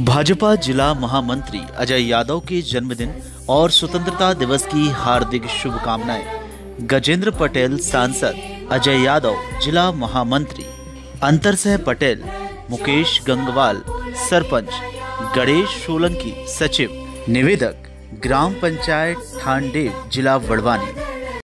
भाजपा जिला महामंत्री अजय यादव के जन्मदिन और स्वतंत्रता दिवस की हार्दिक शुभकामनाएँ। गजेंद्र पटेल सांसद, अजय यादव जिला महामंत्री। अंतरसह पटेल, मुकेश गंगवाल, सरपंच, गणेश सोलंकी सचिव, निवेदक, ग्राम पंचायत ठानदेव जिला बड़वानी।